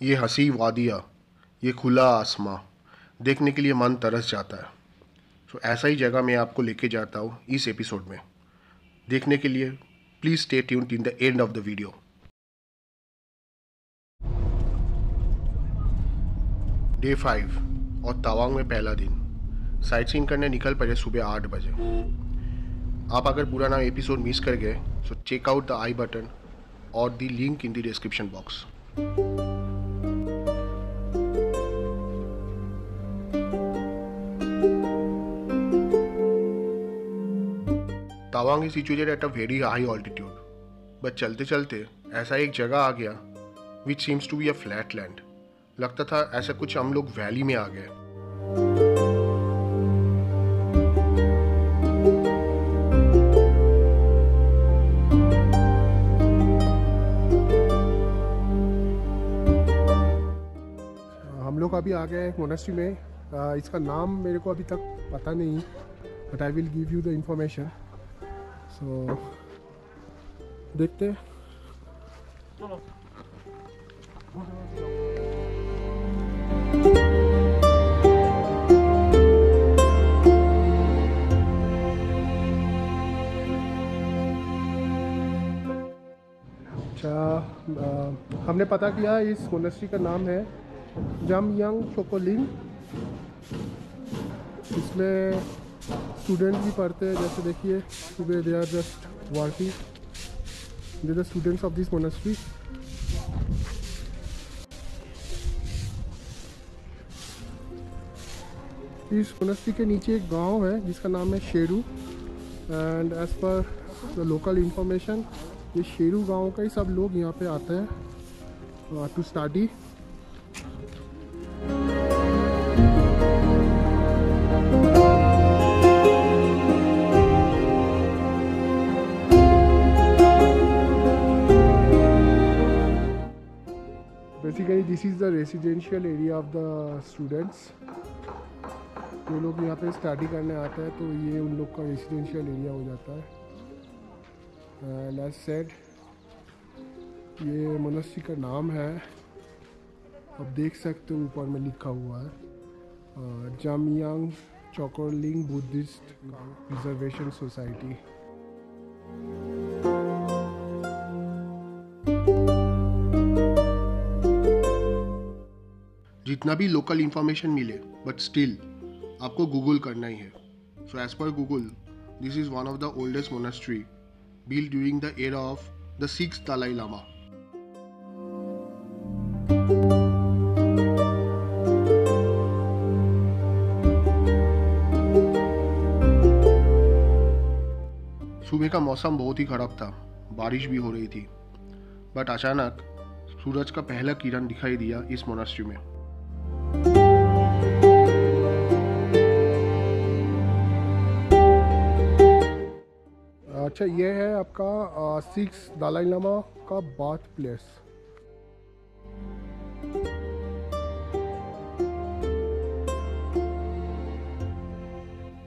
ये हँसी वादिया, ये खुला आसमां, देखने के लिए मन तरस जाता है। तो ऐसा ही जगह मैं आपको लेके जाता हूँ इस एपिसोड में। देखने के लिए please stay tuned in the end of the video day five और तवांग में पहला दिन। साइट सीन करने निकल पड़े सुबह आठ बजे। आप अगर पुराना एपिसोड मिस कर गए तो check out the I button और the link in the description box Tawang is situated at a very high altitude but चलते चलते, ऐसा एक जगह आ गया which seems to be a flat land लगता था ऐसा कुछ हम लोग वैली में आ गए। हम लोग अभी आ गए मोनेस्ट्री में। इसका नाम मेरे को अभी तक पता नहीं but I will give you the information so देखते हैं। अच्छा हमने पता किया इस मोनेस्ट्री का नाम है जम यंग चोकोलिंग इसमें स्टूडेंट भी पढ़ते हैं, जैसे देखिए, सुबह they are just working they the students of this monastery इस मोनेस्ट्री के नीचे एक गाँव है, जिसका नाम है Sheru. And as per the local information ये शेरू गाँव का ही सब लोग यहाँ पे आते हैं to study basically this is the residential area of the students जो लोग यहाँ पे स्टडी करने आते हैं तो ये उन लोग का रेसिडेंशियल एरिया हो जाता है। एंड सेड ये मोनेस्ट्री का नाम है। आप देख सकते हो, ऊपर में लिखा हुआ है। Jamyang Choekhorling Buddhist reservation society जितना भी लोकल इंफॉर्मेशन मिले बट स्टिल आपको गूगल करना ही है। So as per Google this is one of the oldest monastery built during the era of the sixth Dalai Lama. सुबह का मौसम बहुत ही खराब था। बारिश भी हो रही थी। बट अचानक, सूरज का पहला किरण दिखाई दिया इस मोनास्ट्री में। अच्छा ये है आपका सिक्स दलाई लामा का birth place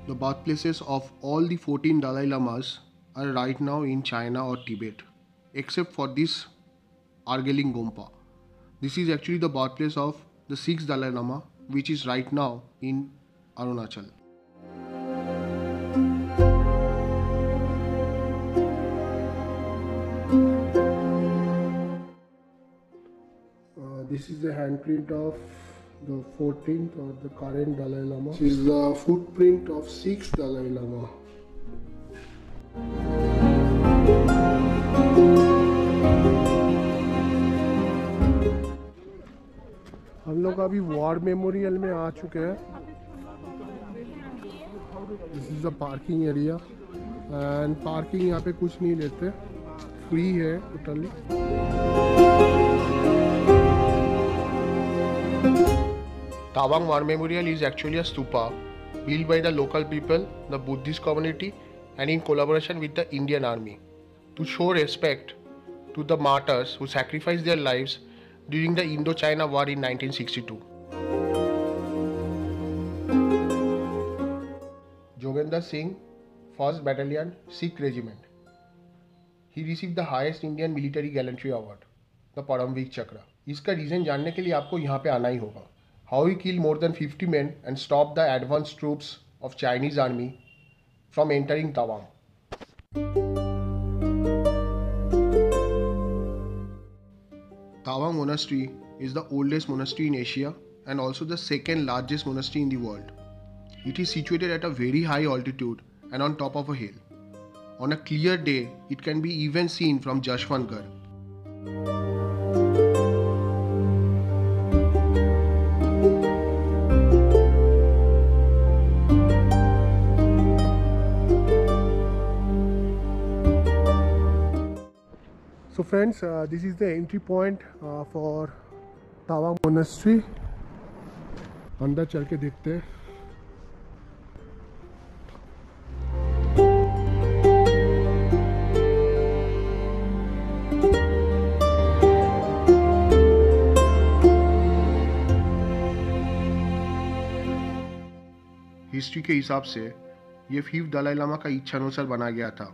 The birthplaces of all the 14 Dalai Lamas are right now in China or Tibet, except for this Argeling Gompa. This is actually the birthplace of the sixth Dalai Lama, which is right now in Arunachal. Uh, this is the handprint of the 14th or the current Dalai Lama. This is the footprint of 6th Dalai Lama. लोग अभी war memorial में आ चुके हैं। This is the parking area and parking यहाँ पे कुछ नहीं लेते। फ्री है totally Tawang war memorial is actually a stupa build by the local people the Buddhist community and in collaboration with the Indian army to show respect to the martyrs who sacrifice their lives during the Indochina War in 1962. Jogendra Singh, 1st Battalion, Sikh Regiment. He received the highest Indian Military Gallantry Award, the Paramveer Chakra. इसका reason जानने के लिए आपको यहाँ पे आना ही होगा how he kill more than fifty man and stop the advance troops of Chinese army from entering Tawang Tawang Monastery is the oldest monastery in Asia and also the second largest monastery in the world. It is situated at a very high altitude and on top of a hill. On a clear day, it can be even seen from Jashwangarh. So friends, uh, this is the entry point uh, for Tawang Monastery. अंदर चल के देखते हैं history के हिसाब से ये fifth Dalai Lama का इच्छानुसार बना गया था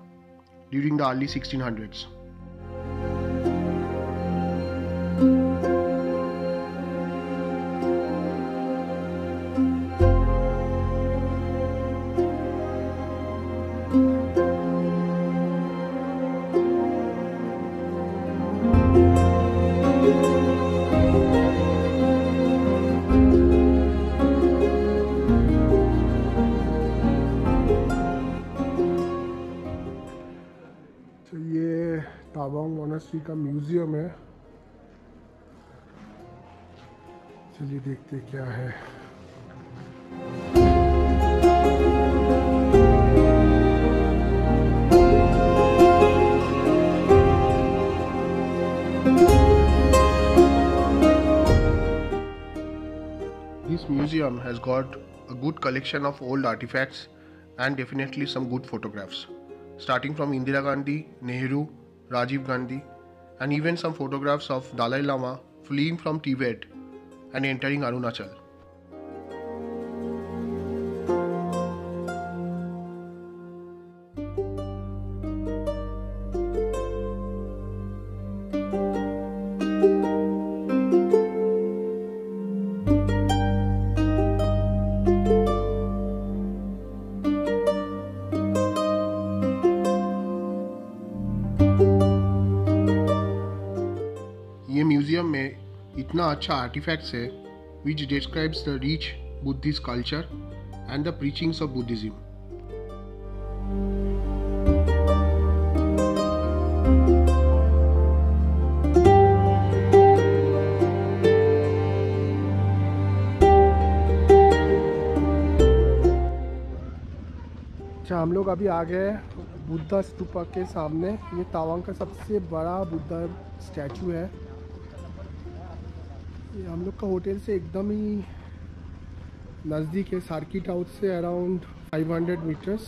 ड्यूरिंग द अर्ली 1600s. तो तावांग का म्यूज़ियम है चलिए देखते क्या है This museum has got a good collection of old artifacts and definitely some good photographs, starting from Indira Gandhi, Nehru, Rajiv Gandhi, and even some photographs of Dalai Lama fleeing from Tibet and entering Arunachal. इतना अच्छा artefacts है which describes the rich Buddhist culture and the preachings of Buddhism हम लोग अभी आ गए बुद्धा स्तूपा के सामने, ये तावांग का सबसे बड़ा बुद्धा स्टैचू है। ये हम लोग का होटल से एकदम ही नज़दीक है सार्किट हाउस से अराउंड 500 मीटर्स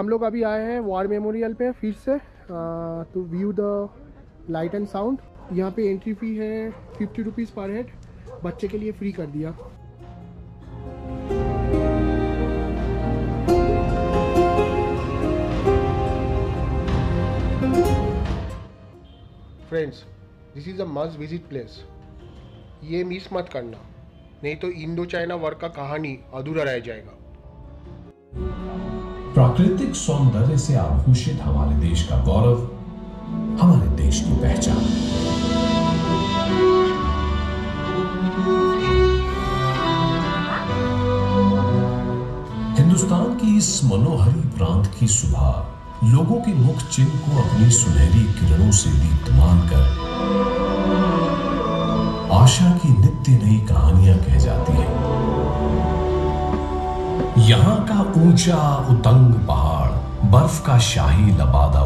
हम लोग अभी आए हैं वॉर मेमोरियल पे फिर से to view the light and sound यहाँ पे एंट्री फ़ी है फिफ्टी रुपीज़ पर हेड बच्चे के लिए फ्री कर दिया। Friends this is a must visit place ये मिस मत करना। नहीं तो इंडो चाइना वर्क का कहानी अधूरा रह जाएगा। प्राकृतिक सौंदर्य से आभूषित हमारे देश का गौरव, हमारे देश की पहचान। हिंदुस्तान की इस मनोहरी प्रांत की सुबह लोगों के मुख चिन्ह को अपनी सुनहरी किरणों से दीप्तमान कर आशा की नित्य नई कहानियाँ कह जाती हैं। यहाँ का ऊँचा उतंग पहाड़ बर्फ़ का शाही लबादा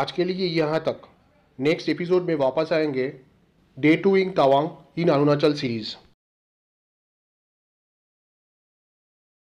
आज के लिए यहाँ तक। नेक्स्ट एपिसोड में वापस आएँगे। Day two in Tawang in Arunachal series